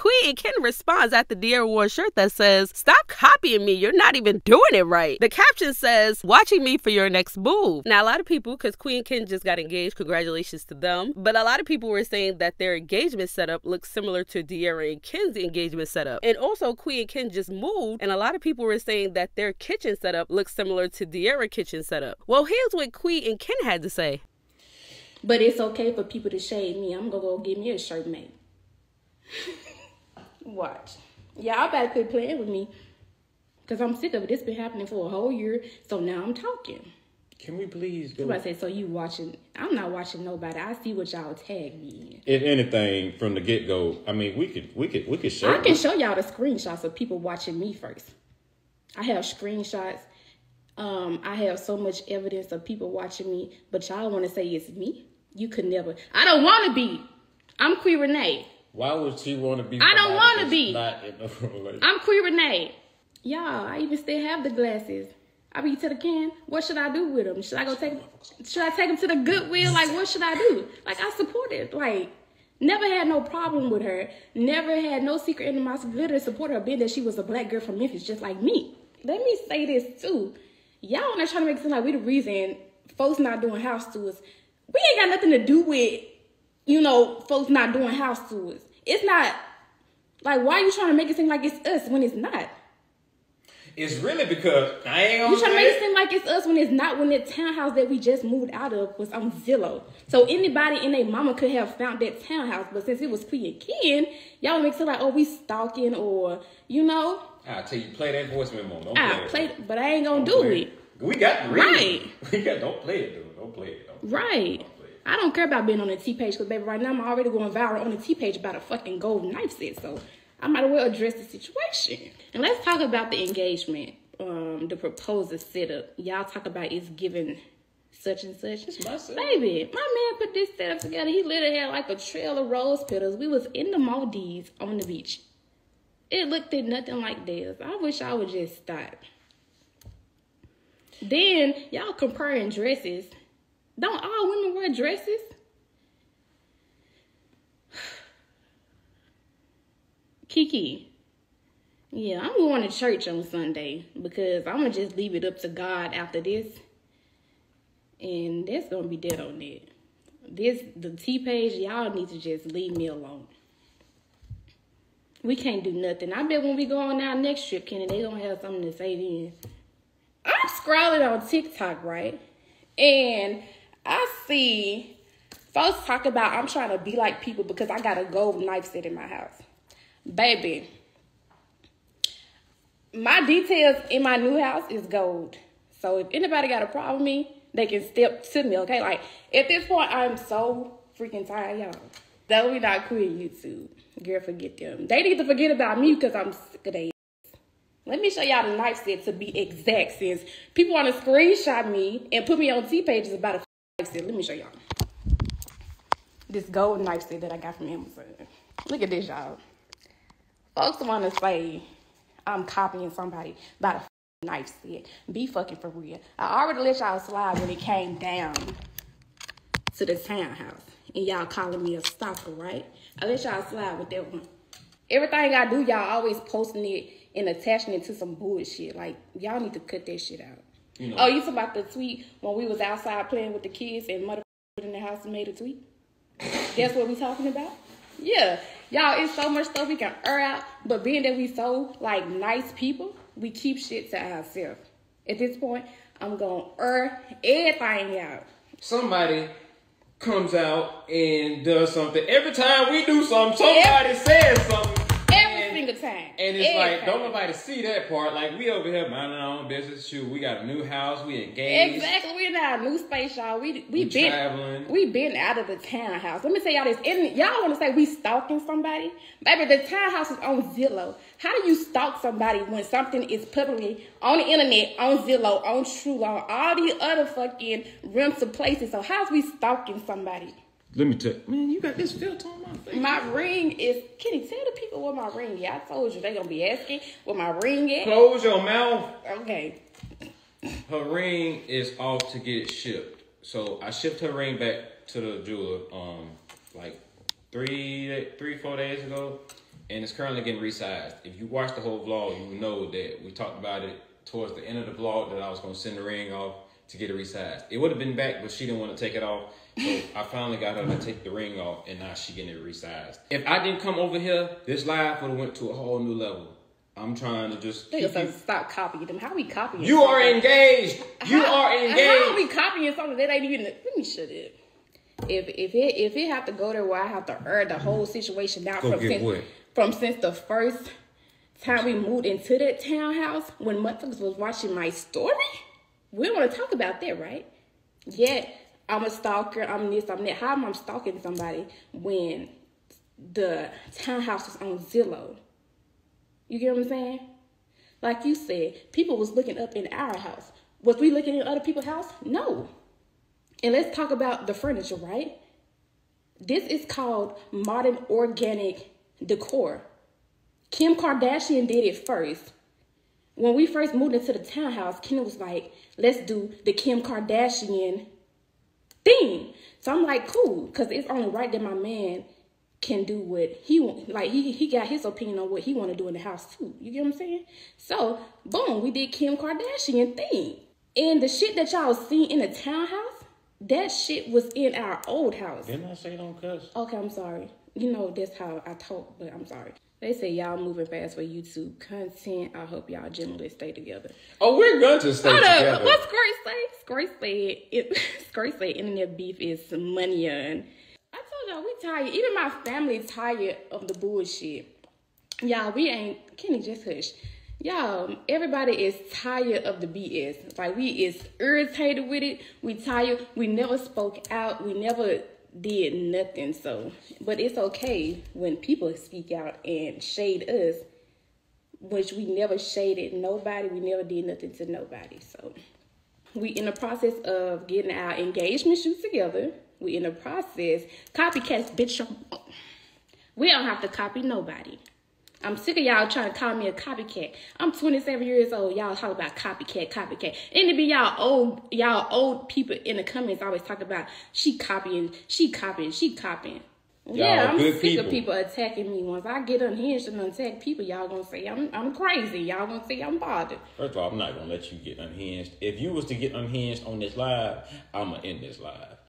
Queen Ken responds at the De'arra shirt that says, Stop copying me. You're not even doing it right. The caption says, Watching me for your next move. Now, a lot of people, because Queen Ken just got engaged, congratulations to them. But a lot of people were saying that their engagement setup looks similar to De'arra and Ken's engagement setup. And also, Queen Ken just moved, and a lot of people were saying that their kitchen setup looks similar to De'arra kitchen setup. Well, here's what Qui and Ken had to say. But it's okay for people to shade me. I'm gonna go get me a shirt made. Watch. Y'all better quit playing with me. Cause I'm sick of it. This been happening for a whole year. So now I'm talking. Can we please go? Somebody say, so you watching I'm not watching nobody. I see what y'all tag me If anything, from the get go, I mean, we could, we could, we could show. I can show y'all the screenshots of people watching me first. I have screenshots. Um, I have so much evidence of people watching me, but y'all want to say it's me? You could never. I don't want to be. I'm Qui Renea. Why would she want to be? I don't be. Not in a relationship? I'm Qui Renea. Y'all, I even still have the glasses. I be to the can. What should I do with them? Should I go take? Should I take them to the Goodwill? Like, what should I do? Like, I support it. Like, never had no problem with her. Never had no secret in animosity. Literally support her, being that she was a black girl from Memphis, just like me. Let me say this too. Y'all not trying to make it seem like we the reason folks not doing house tours. We ain't got nothing to do with, you know, folks not doing house tours. It's not like why are you trying to make it seem like it's us when it's not? It's really because I ain't gonna You trying to make it it. seem like it's us when it's not when the townhouse that we just moved out of was on Zillow. So anybody and their mama could have found that townhouse, but since it was Qui and Ken, y'all make it like, oh, we stalking or you know, I tell you, play that voice memo. Don't I play play it. but I ain't gonna Don't do play it. We got reason. Right. We got. Don't play it, dude. Don't play it. Don't play. Right. It. I don't care about being on the T page because baby, right now I'm already going viral on the T page about a fucking gold knife set. So I might as well address the situation. And let's talk about the engagement, um, the proposal setup. Y'all talk about it's giving such and such. My. Baby, my man put this setup together. He literally had like a trail of rose petals. We was in the Maldives on the beach. It looked at nothing like this. I wish I would just stop. Then y'all comparing dresses. Don't all women wear dresses? Kiki. Yeah, I'm going to church on Sunday because I'm gonna just leave it up to God after this. And that's gonna be dead on that. This the T page, y'all need to just leave me alone. We can't do nothing. I bet when we go on our next trip, Kenny, they gonna have something to say then. I'm scrolling on TikTok, right? And I see folks talk about I'm trying to be like people because I got a gold knife set in my house. Baby, my details in my new house is gold. So if anybody got a problem with me, they can step to me, okay? Like at this point, I'm so freaking tired, y'all. That we not quit YouTube. Girl, forget them. They need to forget about me because I'm sick of they. Let me show y'all the knife set to be exact. Since people want to screenshot me and put me on T pages about a set, let me show y'all this gold knife set that I got from Amazon. Look at this, y'all. Folks want to say I'm copying somebody about a knife set. Be fucking for real. I already let y'all slide when it came down to the townhouse. And y'all calling me a stalker, right? I let y'all slide with that one. Everything I do, y'all always posting it and attaching it to some bullshit. Like, y'all need to cut that shit out. You know. Oh, you talking about the tweet when we was outside playing with the kids and mother in the house and made a tweet? That's what we talking about? Yeah. Y'all, it's so much stuff we can air out, but being that we so like nice people, we keep shit to ourselves. At this point, I'm gonna air everything out. Somebody comes out and does something. Every time we do something, somebody says something. Every and, single time. And it's Every like, don't nobody see that part. Like, we over here minding our own business. Shoot, we got a new house. We engaged. Exactly. We in our new space, y'all. We we, We been traveling. we been out of the townhouse. Let me tell y'all this. And y'all want to say we stalking somebody? Baby, the townhouse is on Zillow. How do you stalk somebody when something is publicly on the internet, on Zillow, on True, on all these other fucking rims of places? So how's we stalking somebody? Let me tell man, you got this filter on my face. My ring is. Kenny, tell the people where my ring is. I told you they gonna be asking where my ring is. Close your mouth. Okay. Her ring is off to get shipped. So I shipped her ring back to the jeweler um like three three, four days ago. and it's currently getting resized. If you watch the whole vlog, you know that we talked about it towards the end of the vlog that I was gonna send the ring off to get it resized. It would have been back, but she didn't want to take it off. So I finally got her to take the ring off, and now she getting it resized. If I didn't come over here, this live would have went to a whole new level. I'm trying to just. They stop copying them. How we copying? you are something? engaged. You How- are engaged. How are we copying something that ain't even? Let me shut it. If if it if it have to go there where I have to earn the whole situation out Go from since, what? from since the first time we moved into that townhouse when motherfuckers was watching my story, we don't want to talk about that, right? Yet I'm a stalker. I'm this. I'm that. How am I stalking somebody when the townhouse is on Zillow? You get what I'm saying? Like you said, people was looking up in our house. Was we looking in other people's house? No. And let's talk about the furniture, right? This is called modern organic decor. Kim Kardashian did it first. When we first moved into the townhouse, Kim was like, let's do the Kim Kardashian thing. So I'm like, cool, because it's only right that my man can do what he want. Like he he got his opinion on what he want to do in the house too. You get what I'm saying? So boom, we did Kim Kardashian thing. And the shit that y'all see in the townhouse, that shit was in our old house. Didn't I say don't cuss? Okay, I'm sorry. You know that's how I talk, but I'm sorry. They say y'all moving fast for YouTube content. I hope y'all generally stay together. Oh, we're going to stay Hold up. together. What's Grace say? Grace said it Grace said internet beef is money and I told y'all we tired. Even my family tired of the bullshit. Y'all, we ain't Kenny just hush. Y'all, everybody is tired of the BS. Like we is irritated with it. We tired. We never spoke out. We never did nothing. So but it's okay when people speak out and shade us which we never shaded nobody. We never did nothing to nobody. So we in the process of getting our engagement shoot together. We in the process. Copycats, bitch. We don't have to copy nobody. I'm sick of y'all trying to call me a copycat. I'm 27 years old. Y'all talk about copycat, copycat. And it be y'all old, y'all old people in the comments always talk about she copying, she copying, she copying. yeah, I'm sick people. of people attacking me. Once I get unhinged and attack people, y'all gonna say I'm I'm crazy. Y'all gonna say I'm bothered. First of all, I'm not gonna let you get unhinged. If you was to get unhinged on this live, I'ma end this live.